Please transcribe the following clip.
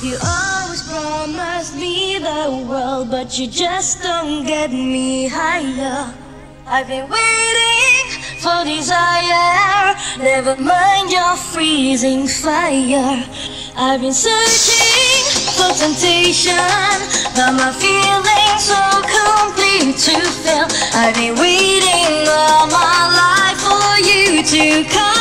You always promised me the world, but you just don't get me higher. I've been waiting for desire, never mind your freezing fire. I've been searching for temptation, but my feelings so complete to fail. I've been waiting all my life for you to come.